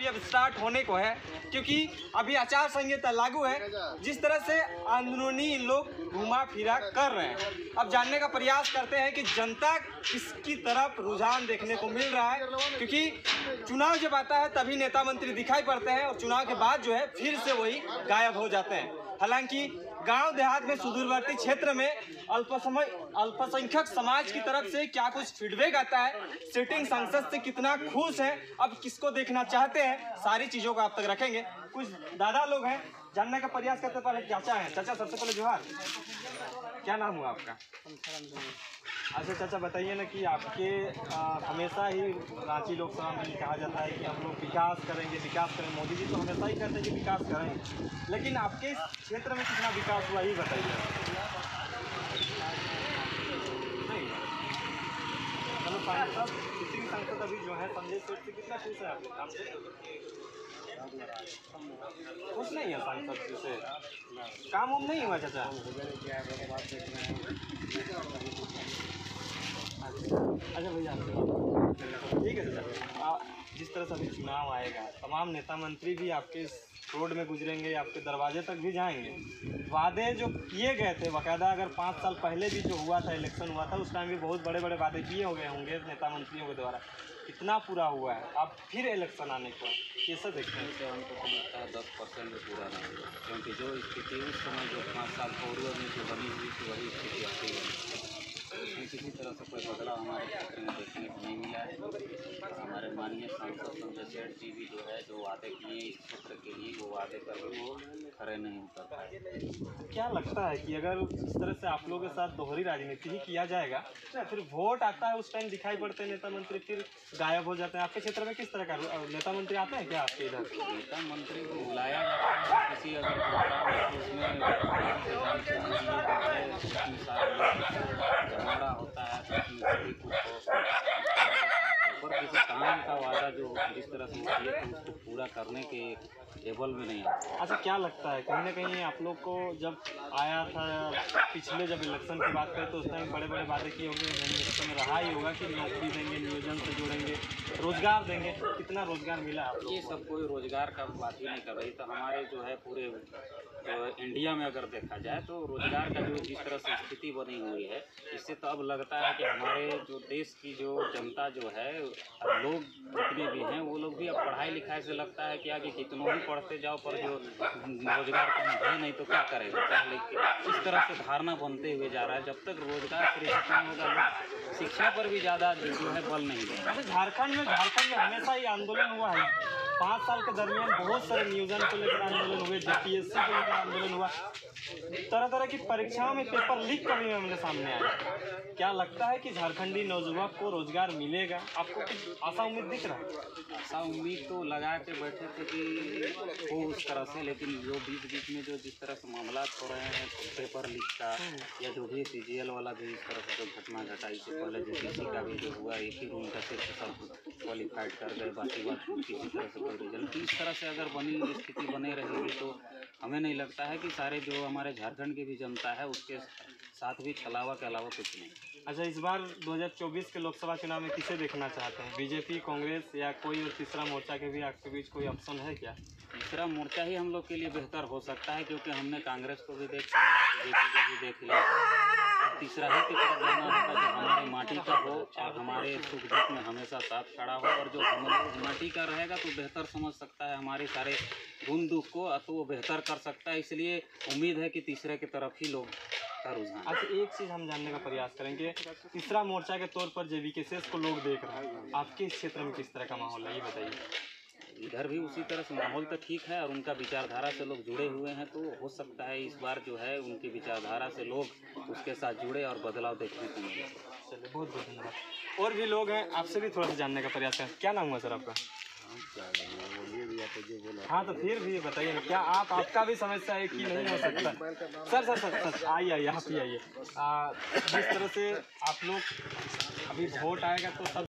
अभी अब स्टार्ट होने को है, क्योंकि अभी आचार संहिता लागू है, जिस तरह से अंदरूनी लोग घुमा फिरा कर रहे हैं। अब जानने का प्रयास करते हैं कि जनता किसकी तरफ़ रुझान देखने को मिल रहा है, क्योंकि चुनाव जब आता है तभी नेता मंत्री दिखाई पड़ते हैं और चुनाव के बाद जो है फिर से वही गायब हो जाते हैं। हालाँकि गाँव देहात में सुदूरवर्ती क्षेत्र में अल्पसंख्यक समाज की तरफ़ से क्या कुछ फीडबैक आता है? सिटिंग संसद से कितना खुश है? अब किसको देखना चाहते हैं? सारी चीज़ों को आप तक रखेंगे। कुछ दादा लोग हैं जानने का प्रयास करते पहले चाचा है। चाचा सबसे पहले जोहार। क्या नाम हुआ आपका? अच्छा चाचा बताइए ना कि आपके आ, हमेशा ही रांची लोकसभा में कहा जाता है कि हम लोग विकास करेंगे विकास करेंगे मोदी जी तो हमेशा ही कहते हैं कि विकास करेंगे लेकिन आपके इस क्षेत्र में कितना विकास हुआ ही बताइए। सांसद अभी जो है संजय सेठ से कितना खुश है काम से? खुश नहीं है सांसद जी से। काम नहीं हुआ चाचा? अच्छा भैया, ठीक है चाचा। जिस तरह से अभी चुनाव आएगा, तमाम नेता मंत्री भी आपके रोड में गुजरेंगे, आपके दरवाजे तक भी जाएँगे। वादे जो किए गए थे, बाकायदा अगर पाँच साल पहले भी जो हुआ था इलेक्शन हुआ था, उस टाइम भी बहुत बड़े बड़े वादे किए हो गए होंगे नेता मंत्रियों के द्वारा। कितना पूरा हुआ है, अब फिर इलेक्शन आने को कैसे देखते हैं? तो लगता है दस परसेंट पूरा नहीं क्योंकि जो स्थिति उस समय जो पाँच साल पूर्व में जो बनी हुई थी हमारे माननीय सांसद संजय सेठ जी भी जो है जो वादे किए इस क्षेत्र के लिए वो वादे करके वो खड़े नहीं उतर पाए क्या लगता है कि अगर इस तरह से आप लोगों के साथ दोहरी राजनीति ही किया जाएगा तो फिर वोट आता है उस टाइम दिखाई पड़ते हैं नेता मंत्री फिर गायब हो जाते हैं? आपके क्षेत्र में किस तरह का नेता मंत्री आते हैं क्या आपके इधर? नेता मंत्री को बुलाया जाता है किसी अगर प्रोग्राम है तो उसमें उसमें सारे लोग जमावड़ा होता है तो उसमें सभी कुछ हो पर किसी काम का वादा जो जिस तरह से किए थे उसको पूरा करने के लेवल में नहीं आता अच्छा क्या लगता है? कहीं ना कहीं आप लोग को जब आया था पिछले जब इलेक्शन की बात करें तो उस टाइम बड़े बड़े वादे किए होंगे मैनिफेस्टो में रहा ही होगा कि नौकरी देंगे नियोजन से जोड़ेंगे रोज़गार देंगे। कितना रोज़गार मिला आप लोग ये सब कोई रोज़गार का बात ही नहीं कर रही। तो हमारे जो है पूरे जो इंडिया में अगर देखा जाए तो रोज़गार का जो जिस तरह से स्थिति बनी हुई है, इससे तो अब लगता है कि हमारे जो देश की जो जनता जो है लोग जितने भी हैं, वो लोग भी अब पढ़ाई लिखाई से लगता है कि आगे कितनों भी पढ़ते जाओ, पर जो रोज़गार कहीं है नहीं तो क्या करेगा पहले इस तरह से धारणा बनते हुए जा रहा है। जब तक रोज़गार सृजित नहीं होगा शिक्षा पर भी ज़्यादा जो है बल नहीं देगा। झारखंड में झारखंड में हमेशा ही आंदोलन हुआ है। पाँच साल के दरमियान बहुत सारे नियोजन को लेकर आंदोलन हुए जेपीएससी को लेकर आंदोलन हुआ। तरह तरह की परीक्षाओं में पेपर लीक का भी मामले सामने आया क्या लगता है कि झारखंडी नौजुवक को रोज़गार मिलेगा? आपको कुछ आशा उम्मीद दिख रहा है? ऐसा उम्मीद तो लगा के बैठे थे कि हो उस तरह से, लेकिन जो बीच बीच में जो जिस तरह से मामला हो रहे हैं, पेपर लीक का, या जो भी सी वाला भी इस तरह से जो घटना घटाई से पहले जो का भी जो हुआ, एक ही रूम का सिर्फ़ सब क्वालिफाइड कर गए, बाकी बात किसी तरह से कोई रिज़ल्ट इस तरह से अगर बनी स्थिति बने रहेगी तो हमें नहीं लगता है कि सारे जो हमारे झारखंड की भी जनता है, उसके साथ भी छलावा के अलावा कुछ नहीं। अच्छा इस बार 2024 के लोकसभा चुनाव में किसे देखना चाहते हैं? बीजेपी, कांग्रेस या कोई और तीसरा मोर्चा के भी आपके बीच कोई ऑप्शन है क्या? तीसरा मोर्चा ही हम लोग के लिए बेहतर हो सकता है, क्योंकि हमने कांग्रेस को भी देख लिया, बीजेपी को भी देख लिया। तीसरा ही जो हमारे माटी का हो और हमारे सुख दुख में हमेशा साथ खड़ा हो, और जो हम माटी का रहेगा तो बेहतर समझ सकता है हमारे सारे गुण दुख को तो वो बेहतर कर सकता है। इसलिए उम्मीद है कि तीसरे की तरफ़ ही लोग का रुझान अच्छा एक चीज़ हम जानने का प्रयास करेंगे तीसरा मोर्चा के तौर पर जे के शेष को लोग देख रहे हैं। आपके इस क्षेत्र में किस तरह का माहौल है ये बताइए। इधर भी उसी तरह से माहौल तो ठीक है और उनका विचारधारा से लोग जुड़े हुए हैं तो हो सकता है इस बार जो है उनकी विचारधारा से लोग उसके साथ जुड़े और बदलाव देखने को मिले। चलिए बहुत बहुत धन्यवाद। और भी लोग हैं आपसे भी थोड़ा सा जानने का प्रयास करें। क्या नाम हुआ सर आपका? हाँ तो फिर भी बताइए ना क्या आप आपका भी समस्या है कि नहीं हो सकता? सर सर सर सर आइए आइए आप ही आइए। जिस तरह से आप लोग अभी वोट आएगा तो सब